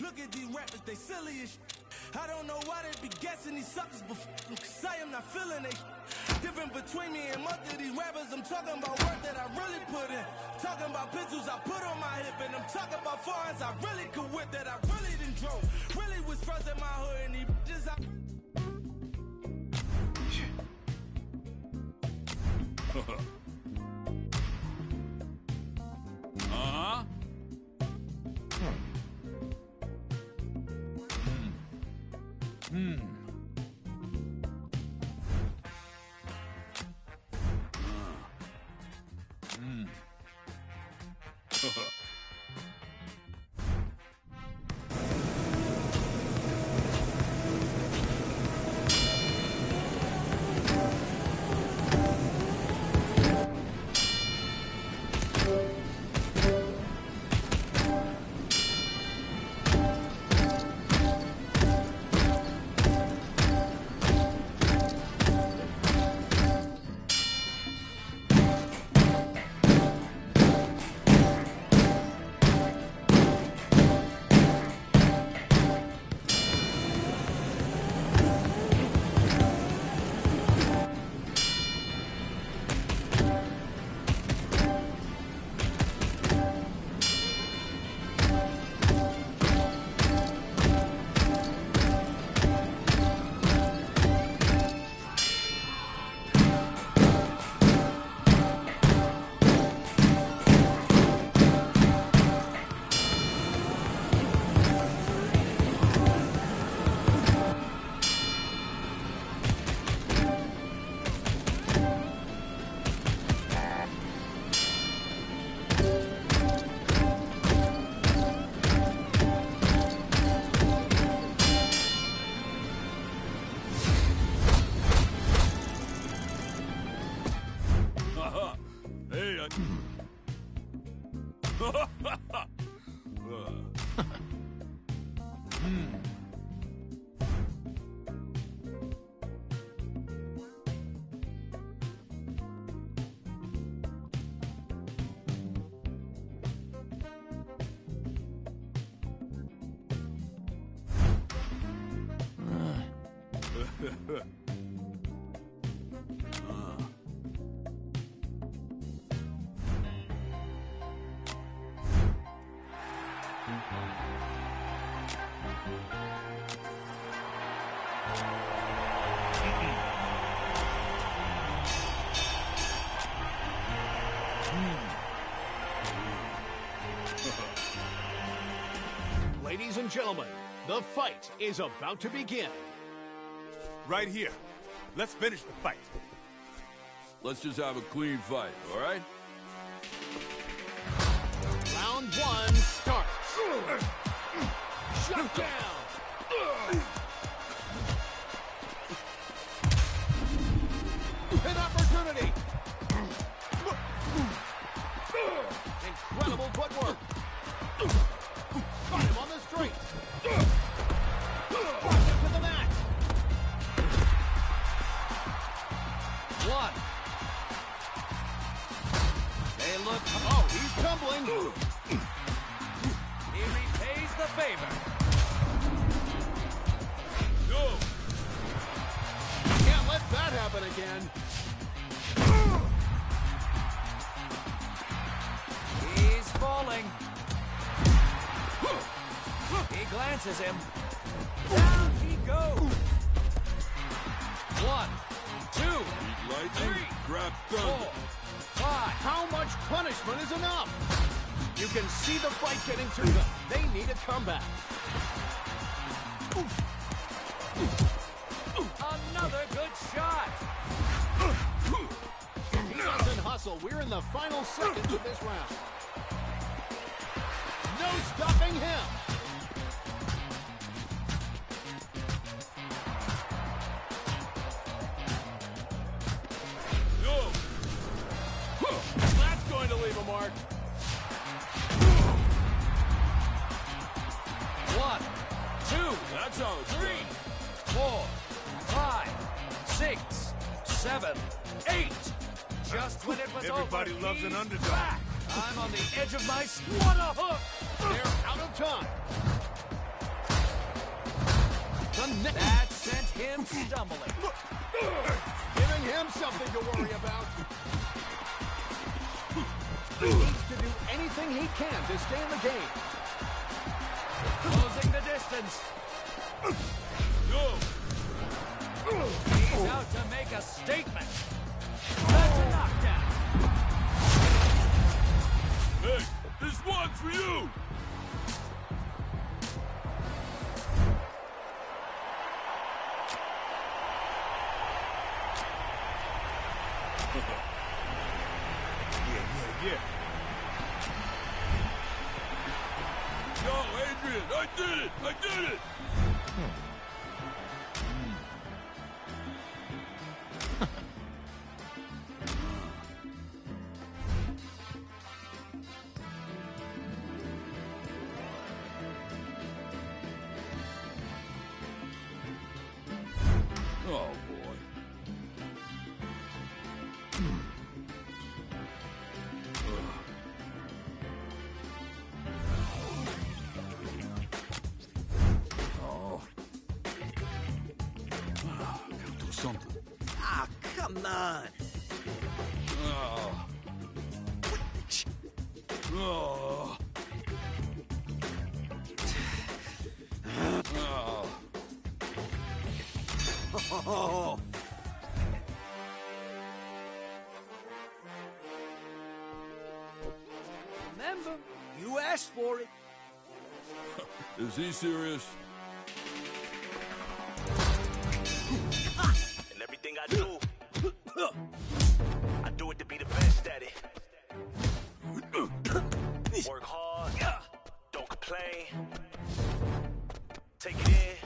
Look at these rappers, they silly as shit. I don't know why they be guessing these suckers before, cause I am not feeling they shit. Different between me and most of these rappers, I'm talking about work that I really put in. Talking about pistols I put on my hip, and I'm talking about foreigns I really could whip that I really didn't drove. Really was first in my hood, and these bitches I. Uh-huh. Hmm. Ladies and gentlemen, the fight is about to begin. right here. Let's finish the fight. Let's just have a clean fight, all right? Round one starts. Shut down. Glances him. Down he goes. One, two, Three, grab four, five. How much punishment is enough? You can see the fight getting to them. They need a comeback. Another good shot. Doesn't hustle. We're in the final seconds of this round. No stopping him. Seven, eight. Just when it was Everybody over, loves an underdog. back. I'm on the edge of my... s- What a hook! They're out of time. net. That sent him stumbling. Giving him something to worry about. He needs to do anything he can to stay in the game. Closing the distance. Go! He's out to make a statement. That's a knockdown. Hey, this one's for you! Oh, boy. Oh. Gotta do something. Ah, come on. Oh, Remember, you asked for it. Is he serious? And everything I do, I do it to be the best at it. Work hard, don't complain. Take it in,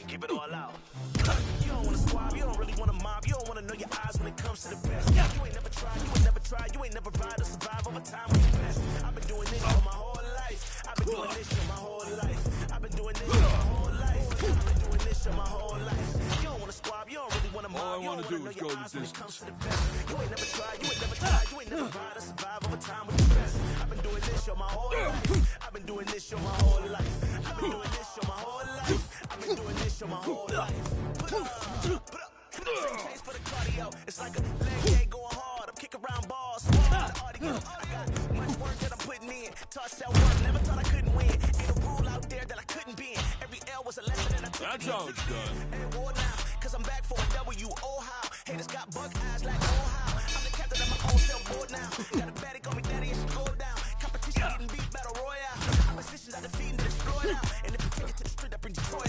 and give it all out. You don't wanna squab, you don't really wanna mob, you don't wanna know your eyes when it comes to the best. You ain't never tried, you ain't never tried, you ain't never ride or survive over time with the best. I've been doing this for my whole life. I've been doing this for my whole life. I've been doing this for my whole life. I've been doing this for my whole life. You don't wanna squab, you don't really wanna mob. All I wanna do know is your go the eyes when it comes distance. to the best. You ain't never tried, you ain't never tried, you ain't never ride or survive over time with the best. I've been doing this for my whole life. I've been doing this for my whole life. I've been doing this for my whole life. Doing this for my whole life. Same for the cardio. It's like a leg day going hard. I'm kicking around balls. I got much work that I'm putting in. Toss that work. Never thought I couldn't win. Ain't a rule out there that I couldn't be in. Every L was a lesson that I took. That's how it's done. Ain't war now, cause I'm back for a W. Oh, how. Haters got buck eyes like, oh. I'm the captain of my own self board now. Got a baddie, call me daddy, and she go down. Competition getting beat, battle royale. Oppositions I defeat and destroy now. And if you take it to the street, I bring Detroit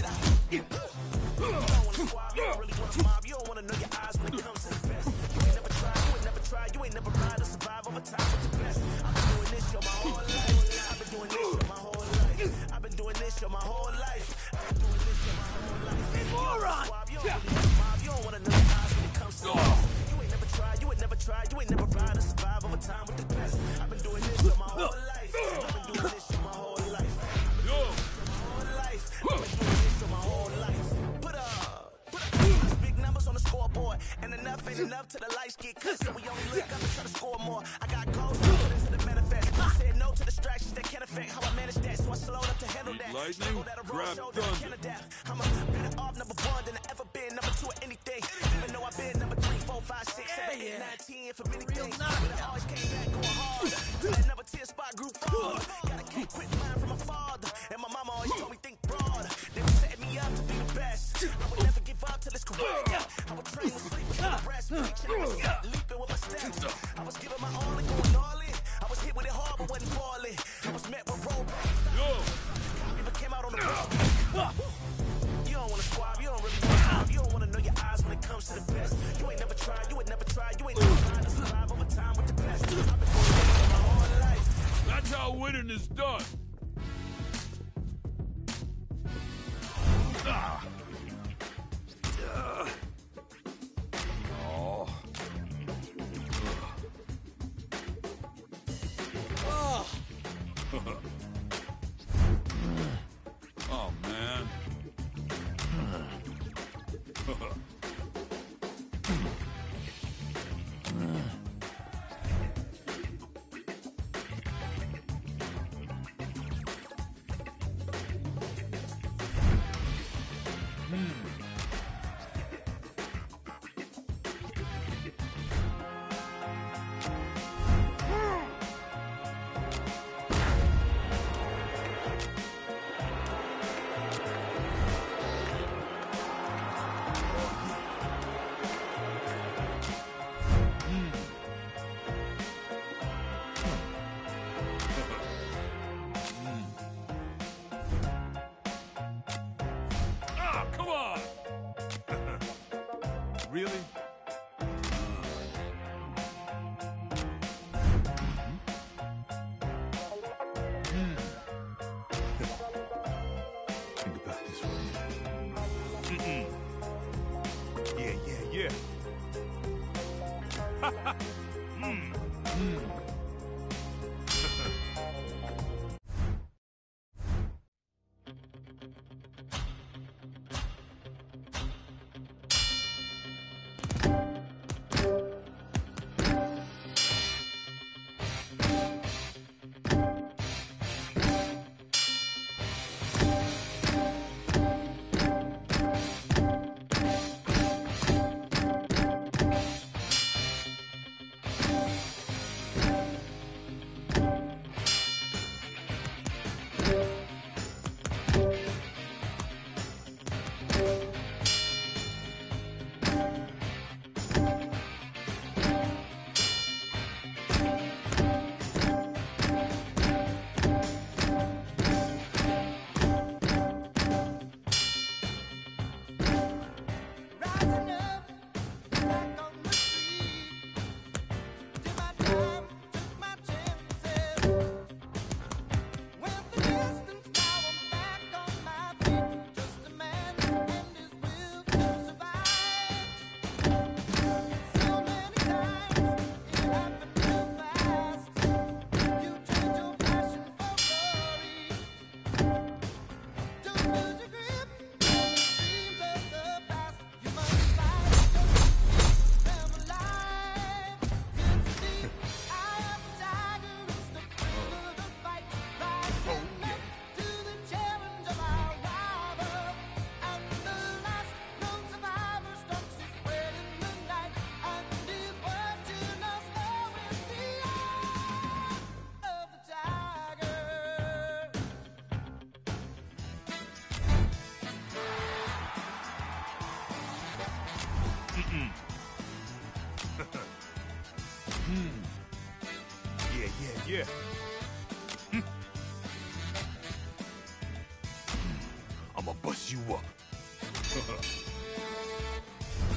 you up.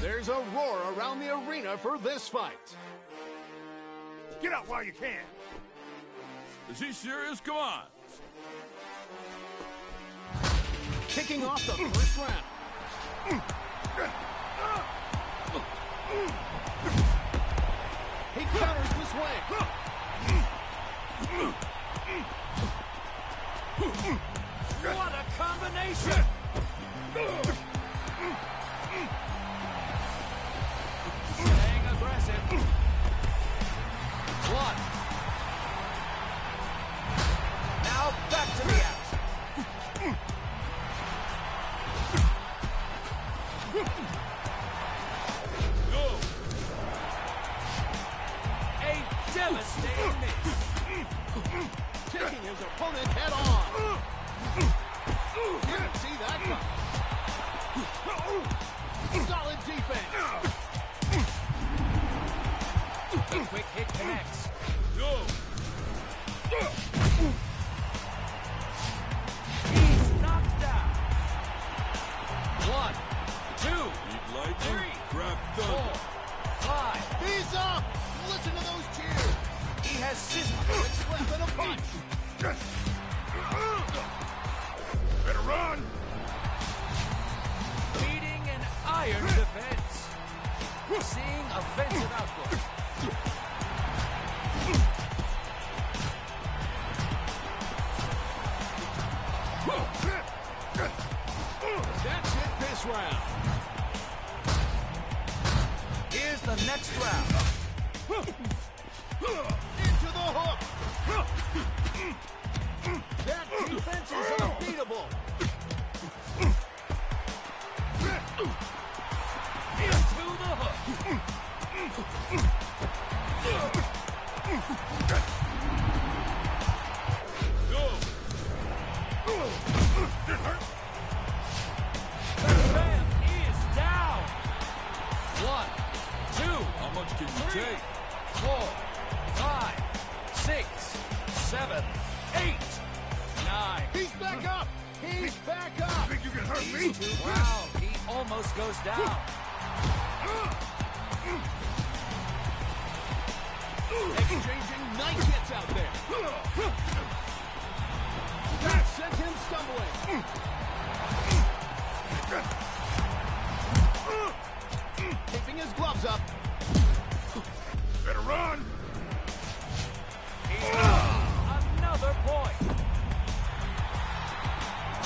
There's a roar around the arena for this fight. Get out while you can. Is he serious? Come on. Kicking off the first round. He counters this way. What a combination! Staying aggressive. Clutch.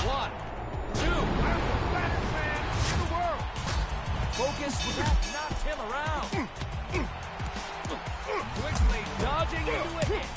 One, two. I'm the fattest man in the world. Focus that knocked him around. Quickly dodging into a hit.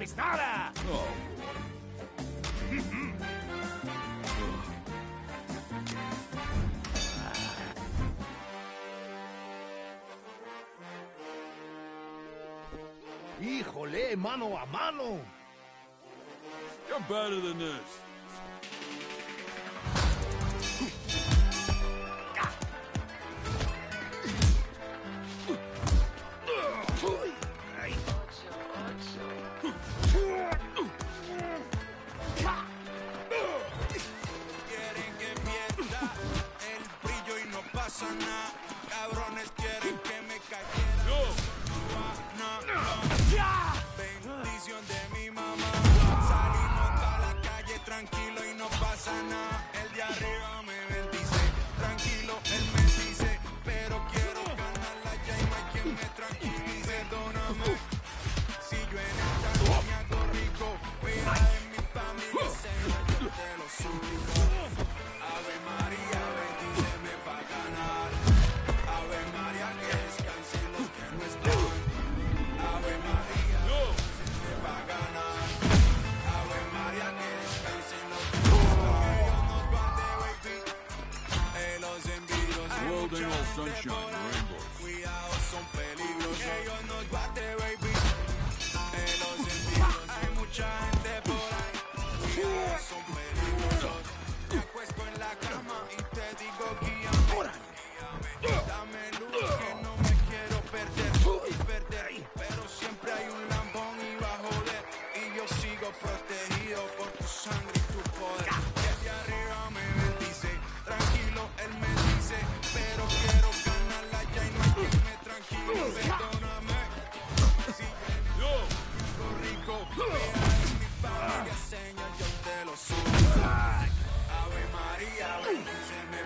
pistola! ¡Híjole, mano a mano! You're better than this. all day sunshine and rainbows.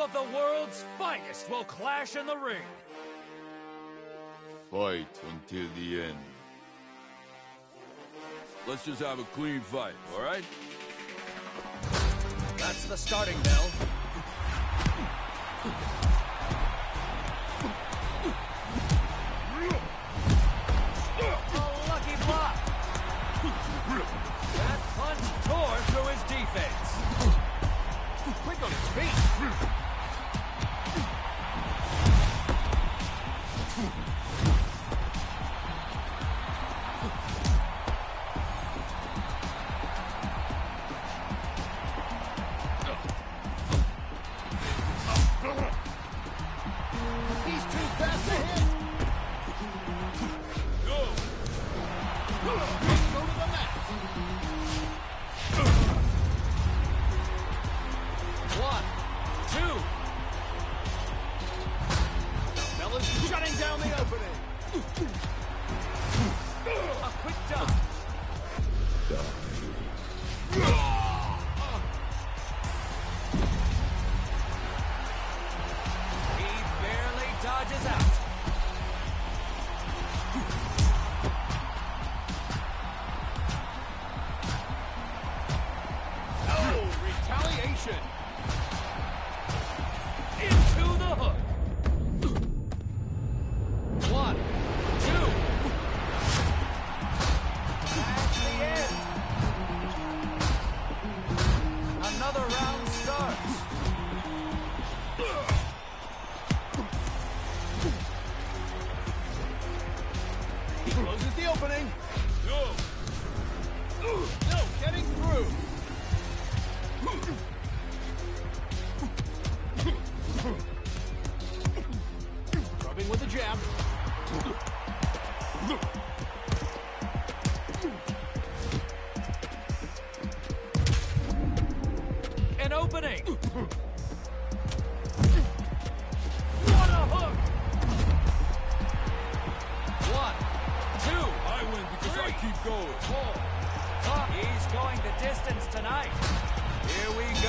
Of the world's finest will clash in the ring. Fight until the end. Let's just have a clean fight, all right? That's the starting bell. Interception. Into the hook.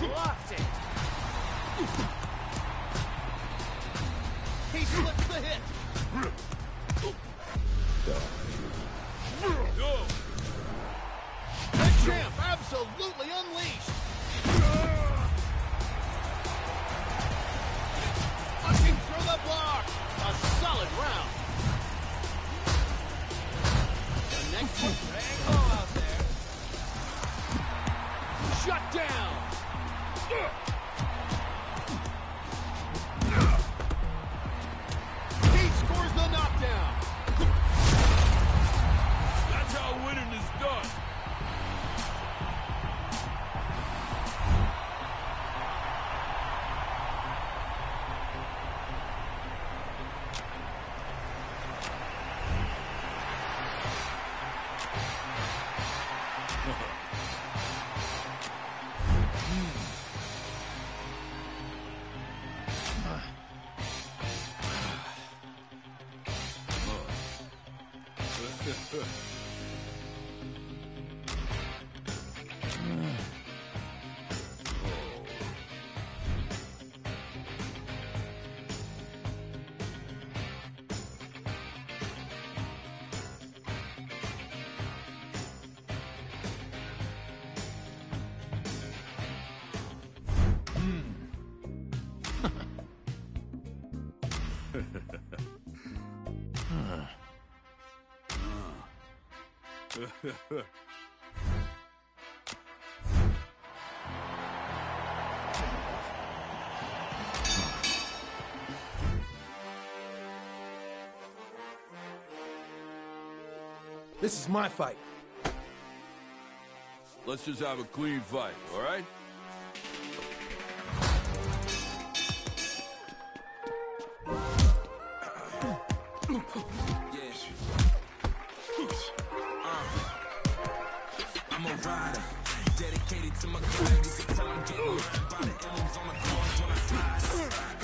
Blocked it. He slips the hit. Go. The champ absolutely unleashed. Punching through the block. A solid round. The next one. Hang on out there. Shut down. this is my fight. Let's just have a clean fight, all right? to my car. You can tell I'm getting by the M's on the cars when I slide.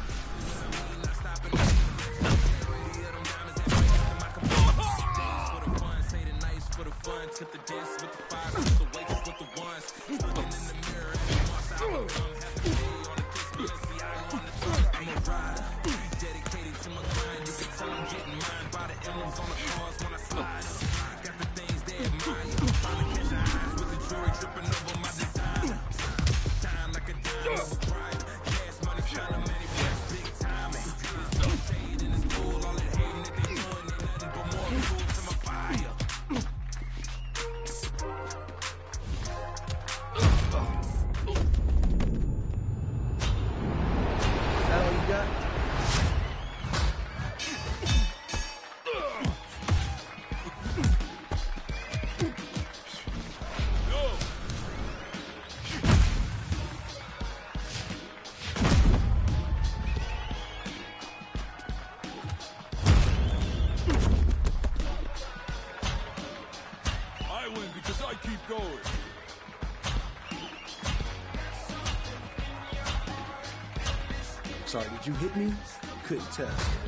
the on the when I slide. Got the things they admire. Finally catch eyes with the jewelry tripping over my Did you hit me? Couldn't tell.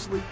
seriously?